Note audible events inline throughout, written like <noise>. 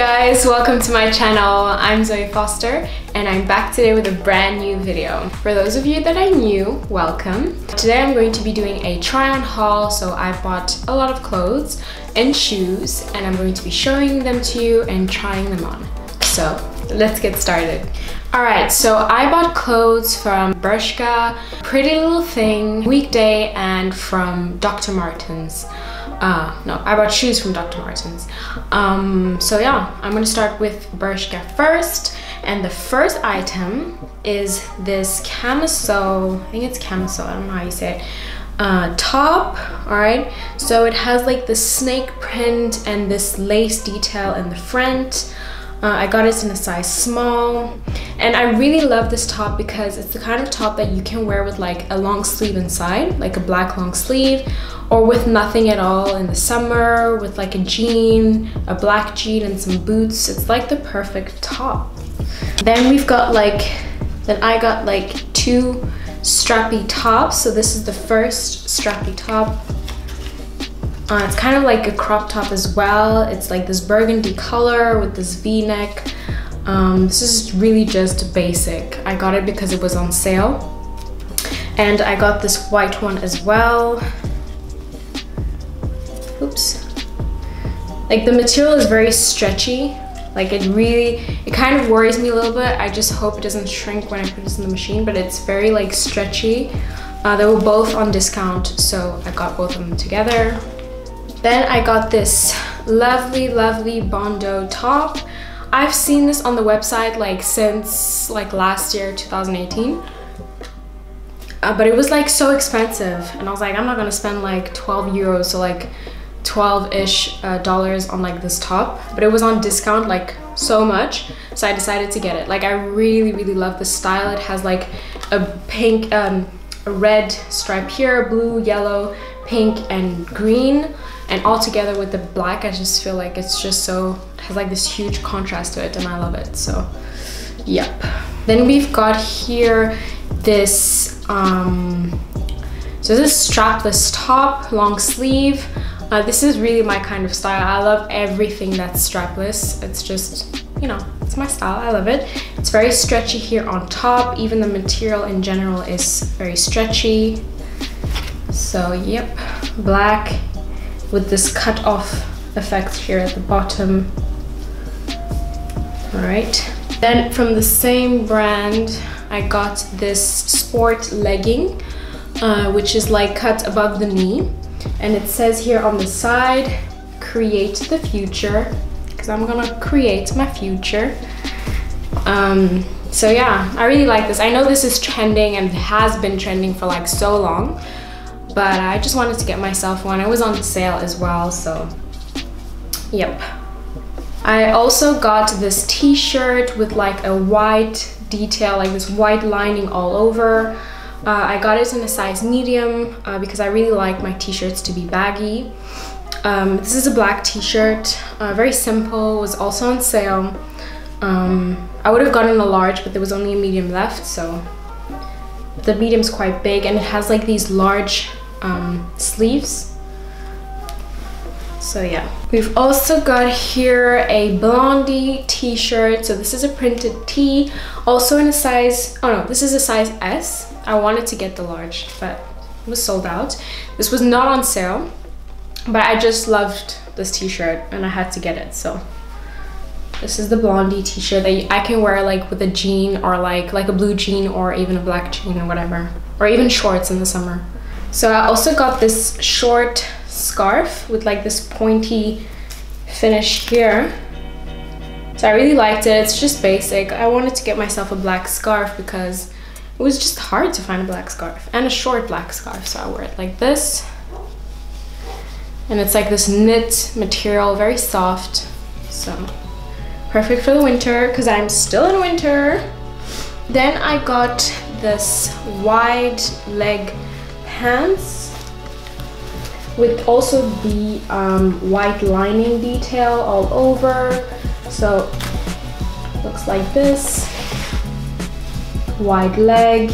guys, welcome to my channel. I'm Zoe Foster and I'm back today with a brand new video. For those of you that are new, welcome. Today I'm going to be doing a try on haul, so I bought a lot of clothes and shoes and I'm going to be showing them to you and trying them on. So let's get started. Alright, so I bought clothes from Bershka, Pretty Little Thing, Weekday, and from Dr. Martens. Uh, no, I bought shoes from Dr. Martens. Um, so yeah, I'm gonna start with Bershka first. And the first item is this camisole, I think it's camisole, I don't know how you say it, uh, top, all right? So it has like the snake print and this lace detail in the front. Uh, I got it in a size small and I really love this top because it's the kind of top that you can wear with like a long sleeve inside like a black long sleeve or with nothing at all in the summer with like a jean a black jean and some boots it's like the perfect top then we've got like then I got like two strappy tops so this is the first strappy top uh, it's kind of like a crop top as well. It's like this burgundy color with this v-neck. Um, this is really just basic. I got it because it was on sale. And I got this white one as well. Oops. Like the material is very stretchy. Like it really, it kind of worries me a little bit. I just hope it doesn't shrink when I put this in the machine, but it's very like stretchy. Uh, they were both on discount, so I got both of them together. Then I got this lovely, lovely Bondo top. I've seen this on the website like since like last year, 2018. Uh, but it was like so expensive and I was like, I'm not gonna spend like 12 euros, so like 12-ish uh, dollars on like this top. But it was on discount like so much, so I decided to get it. Like I really, really love the style. It has like a pink, um, a red stripe here, blue, yellow, pink, and green and all together with the black I just feel like it's just so has like this huge contrast to it and I love it so yep. Then we've got here this um so this strapless top long sleeve. Uh, this is really my kind of style. I love everything that's strapless. It's just you know it's my style. I love it. It's very stretchy here on top. Even the material in general is very stretchy. So yep black with this cut off effect here at the bottom. All right. Then from the same brand, I got this sport legging, uh, which is like cut above the knee. And it says here on the side, create the future, because I'm gonna create my future. Um, so yeah, I really like this. I know this is trending and has been trending for like so long but I just wanted to get myself one. It was on sale as well, so yep. I also got this t-shirt with like a white detail, like this white lining all over. Uh, I got it in a size medium uh, because I really like my t-shirts to be baggy. Um, this is a black t-shirt, uh, very simple, was also on sale. Um, I would have gotten a large, but there was only a medium left, so the medium's quite big and it has like these large um, sleeves. So yeah. We've also got here a Blondie t-shirt. So this is a printed tee, also in a size, oh no, this is a size S. I wanted to get the large, but it was sold out. This was not on sale, but I just loved this t-shirt and I had to get it, so. This is the Blondie t-shirt that I can wear like with a jean or like like a blue jean or even a black jean or whatever. Or even shorts in the summer. So I also got this short scarf with like this pointy finish here. So I really liked it. It's just basic. I wanted to get myself a black scarf because it was just hard to find a black scarf and a short black scarf. So I wear it like this. And it's like this knit material, very soft. So perfect for the winter because I'm still in winter. Then I got this wide leg pants with also the um, white lining detail all over. So looks like this, wide leg.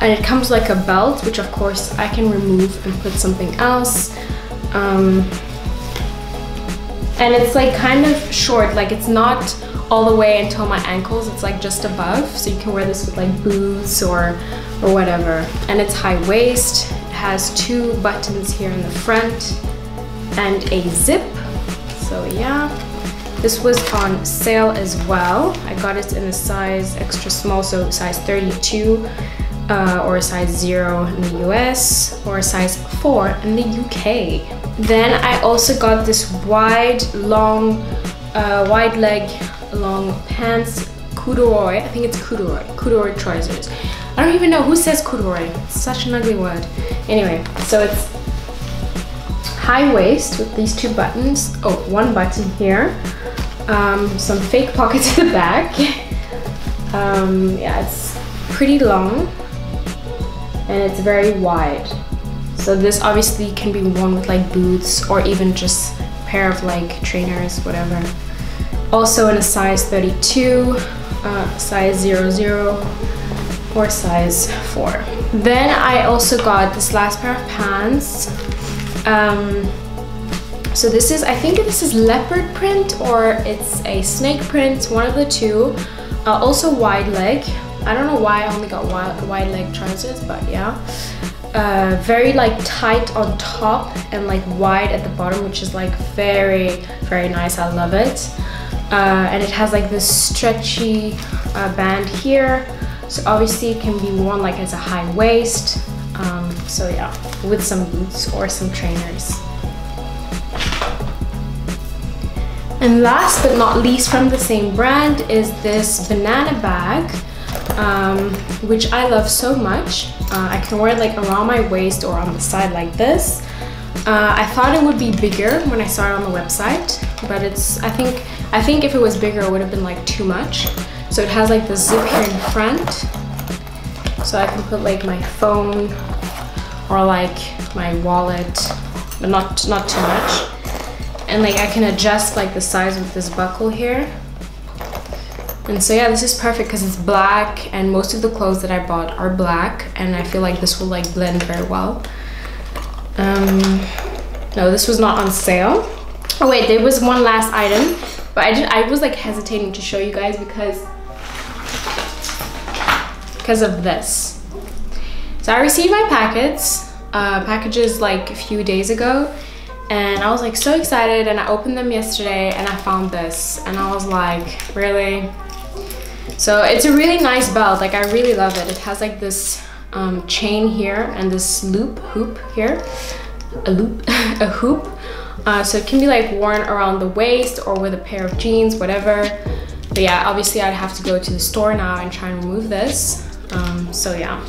And it comes like a belt, which of course I can remove and put something else. Um, and it's like kind of short like it's not all the way until my ankles it's like just above so you can wear this with like boots or or whatever. And it's high waist it has two buttons here in the front and a zip. So yeah this was on sale as well. I got it in a size extra small so size 32 uh, or a size 0 in the US or a size 4 in the UK then I also got this wide, long, uh, wide leg, long pants, corduroy. I think it's corduroy, corduroy trousers. I don't even know who says corduroy. It's such an ugly word. Anyway, so it's high waist with these two buttons. Oh, one button here. Um, some fake pockets <laughs> at the back. Um, yeah, it's pretty long and it's very wide. So this obviously can be worn with like boots or even just a pair of like trainers, whatever. Also in a size 32, uh, size 00, or size 4. Then I also got this last pair of pants. Um, so this is, I think this is leopard print or it's a snake print, one of the two. Uh, also wide leg. I don't know why I only got wide, wide leg trousers, but yeah uh, very like tight on top and like wide at the bottom which is like very very nice I love it uh, and it has like this stretchy uh, band here so obviously it can be worn like as a high waist um, so yeah with some boots or some trainers and last but not least from the same brand is this banana bag um, which I love so much. Uh, I can wear it like around my waist or on the side like this. Uh, I thought it would be bigger when I saw it on the website, but it's, I think, I think if it was bigger, it would have been like too much. So it has like the zip here in front. So I can put like my phone or like my wallet, but not, not too much. And like I can adjust like the size with this buckle here. And so yeah, this is perfect because it's black and most of the clothes that I bought are black and I feel like this will like blend very well. Um, no, this was not on sale. Oh wait, there was one last item, but I, just, I was like hesitating to show you guys because because of this. So I received my packets, uh, packages like a few days ago and I was like so excited and I opened them yesterday and I found this and I was like really so it's a really nice belt, like I really love it. It has like this um, chain here and this loop, hoop here, a loop, <laughs> a hoop. Uh, so it can be like worn around the waist or with a pair of jeans, whatever. But yeah, obviously I'd have to go to the store now and try and remove this. Um, so yeah.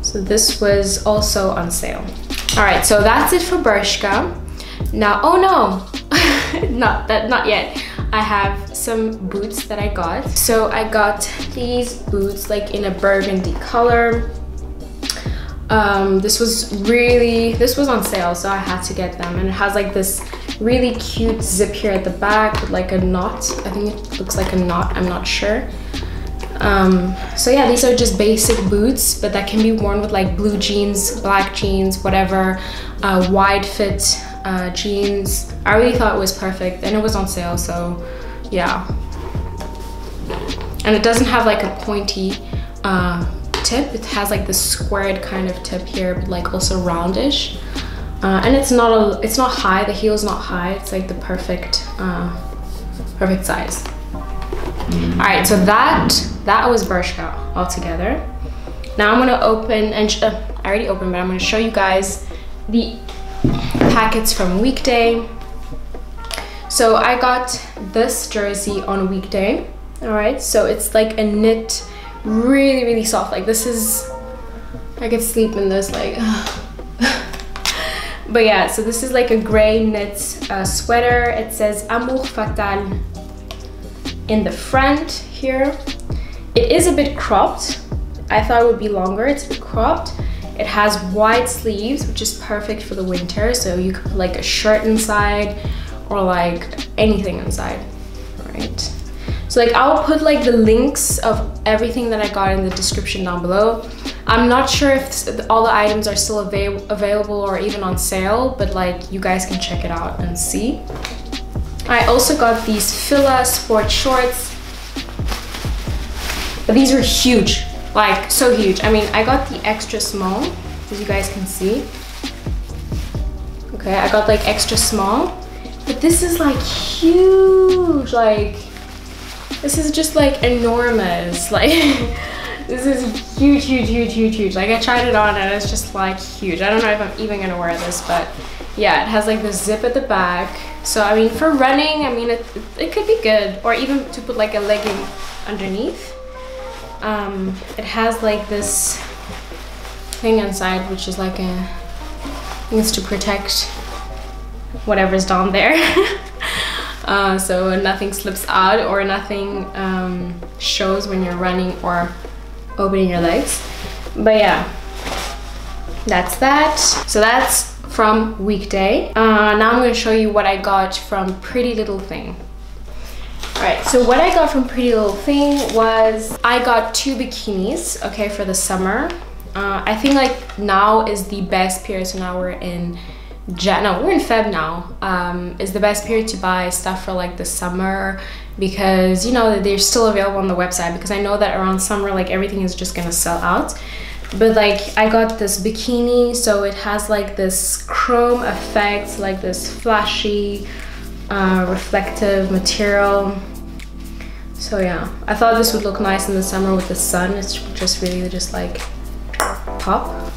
So this was also on sale. All right, so that's it for Bershka. Now, oh no, <laughs> not that, not yet. I have some boots that I got. So I got these boots like in a burgundy color. Um, this was really, this was on sale, so I had to get them. And it has like this really cute zip here at the back with like a knot. I think it looks like a knot, I'm not sure. Um, so yeah, these are just basic boots, but that can be worn with like blue jeans, black jeans, whatever, uh, wide fit uh, jeans. I really thought it was perfect and it was on sale, so yeah. And it doesn't have like a pointy uh, tip. It has like this squared kind of tip here, but like also roundish. Uh, and it's not a, it's not high. The heel is not high. It's like the perfect, uh, perfect size. All right, so that that was Bershka altogether. Now I'm gonna open and uh, I already opened, but I'm gonna show you guys the packets from weekday. So I got this jersey on weekday. All right, so it's like a knit, really, really soft. Like this is, I could sleep in this like, <sighs> but yeah, so this is like a gray knit uh, sweater. It says Amour Fatal in the front here. It is a bit cropped. I thought it would be longer, it's cropped. It has wide sleeves, which is perfect for the winter. So you could put like a shirt inside or like anything inside, right? So like I'll put like the links of everything that I got in the description down below. I'm not sure if all the items are still avail available or even on sale, but like you guys can check it out and see. I also got these Fila sport shorts, but these were huge, like so huge. I mean, I got the extra small, as you guys can see. Okay, I got like extra small, but this is like huge, like this is just like enormous, <laughs> like this is huge, huge, huge, huge, huge. Like I tried it on and it's just like huge. I don't know if I'm even gonna wear this, but yeah, it has like the zip at the back. So I mean, for running, I mean, it, it could be good, or even to put like a legging underneath. Um, it has like this thing inside, which is like a, it's to protect whatever's down there. <laughs> uh, so nothing slips out or nothing um, shows when you're running or opening your legs. But yeah, that's that. So that's from weekday. Uh, now I'm going to show you what I got from Pretty Little Thing. Alright, so what I got from Pretty Little Thing was I got two bikinis, okay, for the summer. Uh, I think like now is the best period, so now we're in Jan no, we're in Feb now, um, is the best period to buy stuff for like the summer because you know they're still available on the website because I know that around summer like everything is just gonna sell out but like I got this bikini so it has like this chrome effect like this flashy uh, reflective material. So yeah. I thought this would look nice in the summer with the sun. It's just really just like pop.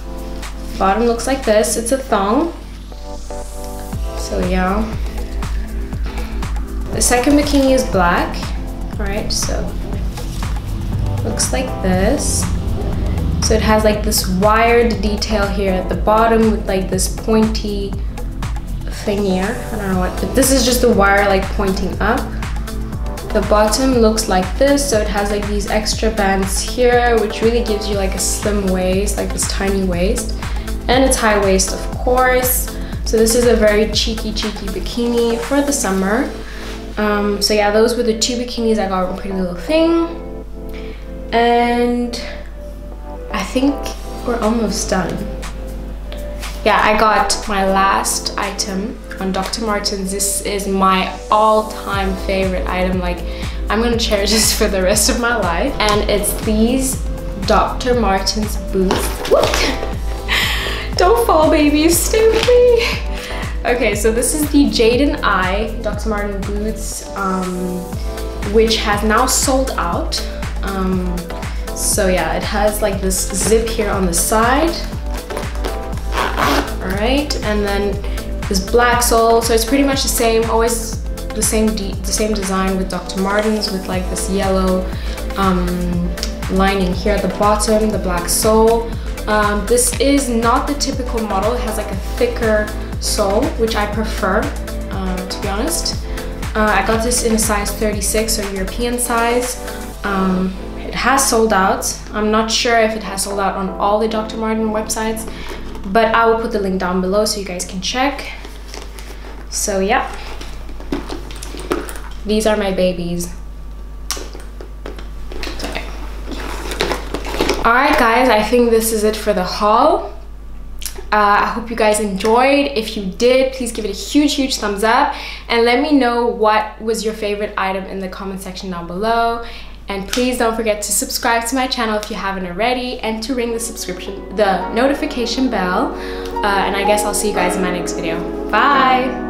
Bottom looks like this. It's a thong. So yeah. The second bikini is black all right? So looks like this. So it has like this wired detail here at the bottom with like this pointy here. I don't know what, but this is just the wire like pointing up. The bottom looks like this, so it has like these extra bands here, which really gives you like a slim waist, like this tiny waist. And it's high waist, of course. So this is a very cheeky, cheeky bikini for the summer. Um, so yeah, those were the two bikinis I got from Pretty Little Thing. And I think we're almost done. Yeah, I got my last item on Dr. Martens. This is my all-time favorite item. Like, I'm gonna cherish this for the rest of my life. And it's these Dr. Martens boots. <laughs> Don't fall, with me. Okay, so this is the Jadon I Dr. Martin boots, um, which has now sold out. Um, so yeah, it has like this zip here on the side. All right, and then this black sole. So it's pretty much the same, always the same the same design with Dr. Martens with like this yellow um, lining here at the bottom, the black sole. Um, this is not the typical model. It has like a thicker sole, which I prefer, um, to be honest. Uh, I got this in a size 36, so European size. Um, it has sold out. I'm not sure if it has sold out on all the Dr. Martin websites, but I will put the link down below so you guys can check. So yeah, these are my babies. Alright guys, I think this is it for the haul. Uh, I hope you guys enjoyed. If you did, please give it a huge, huge thumbs up and let me know what was your favorite item in the comment section down below. And please don't forget to subscribe to my channel if you haven't already and to ring the subscription, the notification bell. Uh, and I guess I'll see you guys in my next video. Bye!